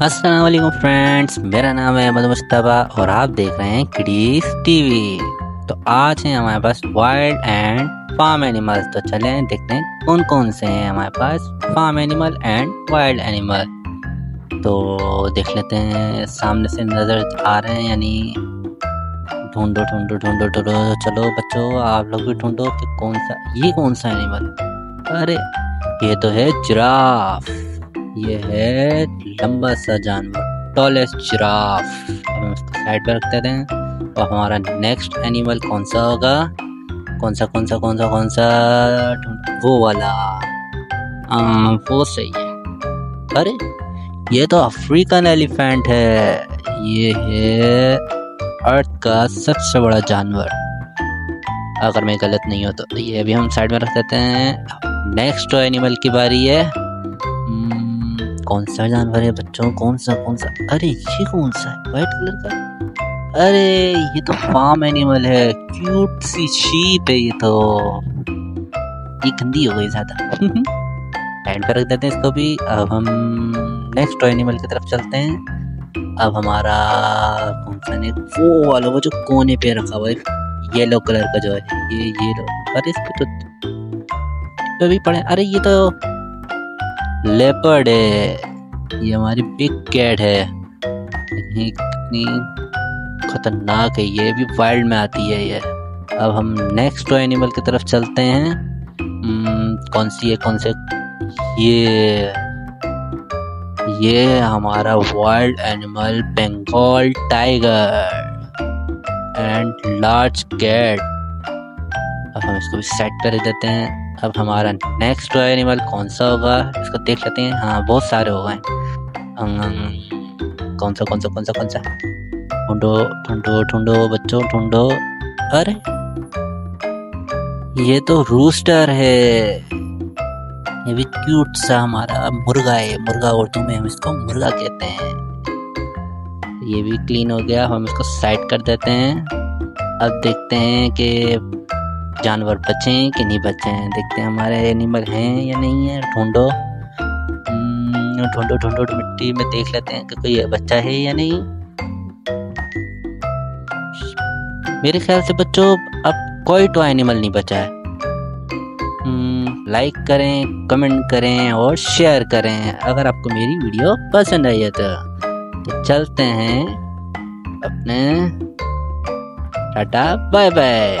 वालेकुम फ्रेंड्स, मेरा नाम है अहमद मुश्तबा और आप देख रहे हैं किडीज टीवी। तो आज है हमारे पास वाइल्ड एंड फार्म एनिमल्स तो चले, देखते हैं कौन कौन से हैं हमारे पास farm animal and wild animal तो देख लेते हैं, सामने से नज़र आ रहे हैं, यानी ढूंढो ढूंढो ढूंढो ढूंढो। चलो बच्चों, आप लोग भी ढूंढो कि कौन सा, ये कौन सा एनिमल अरे, ये तो है जिराफ। ये है लंबा सा जानवर टॉलेस्ट जिराफ हम साइड पर रखते हैं। और हमारा नेक्स्ट एनिमल कौन सा होगा? कौन सा कौन सा कौन सा कौन सा? वो वाला। आ, वो सही है। अरे ये तो अफ्रीकन एलिफेंट है। ये है अर्थ का सबसे बड़ा जानवर। अगर मैं गलत नहीं हो तो ये भी हम साइड में रख देते हैं। नेक्स्ट एनिमल की बारी है। कौन सा जानवर है बच्चों? कौन सा कौन सा? अरे, ये कौन सा है? व्हाइट कलर का? अरे, ये तो फार्म एनिमल है। क्यूट सी शीप है ये तो। ये गंदी हो गई ज़्यादा। एंड पे रख देते हैं इसको भी। अब हम नेक्स्ट एनिमल की तरफ़ चलते हैं। अब हमारा कौन सा नहीं वो वाला, वो जो कोने पे रखा हुआ है। येलो कलर का जो है। ये येलो अरे इस पे तो भी पड़े। अरे, ये तो लेपर्ड है। ये हमारी बिग कैट है। कितनी खतरनाक है। ये भी वाइल्ड में आती है ये। अब हम नेक्स्ट एनिमल की तरफ़ चलते हैं। hmm, कौन सी है कौन से ये ये हमारा wild animal Bengal tiger and large cat अब हम इसको भी सेट कर देते हैं। अब हमारा नेक्स्ट एनिमल कौन सा होगा? इसको देख लेते हैं। हाँ बहुत सारे हो गए। कौन सा कौन सा कौन सा कौन सा? ढूंढो ढूंढो ढूंढो, बच्चों, ढूंढो। अरे! ये तो रूस्टर है। ये भी क्यूट सा हमारा मुर्गा है। मुर्गा उर्दू में हम इसको मुर्गा कहते हैं। ये भी क्लीन हो गया। हम इसको साइड कर देते हैं। अब देखते हैं कि जानवर बचे हैं कि नहीं बचे हैं? देखते हैं हमारे एनिमल हैं या नहीं है? ढूंढो। हम्म, ढूंढो ढूंढो मिट्टी में देख लेते हैं कि कोई बच्चा है या नहीं। मेरे ख्याल से बच्चों अब कोई तो एनिमल नहीं बचा है। लाइक हम्म, करें कमेंट करें और शेयर करें अगर आपको मेरी वीडियो पसंद आई है तो, तो चलते हैं अपने। Tata bye bye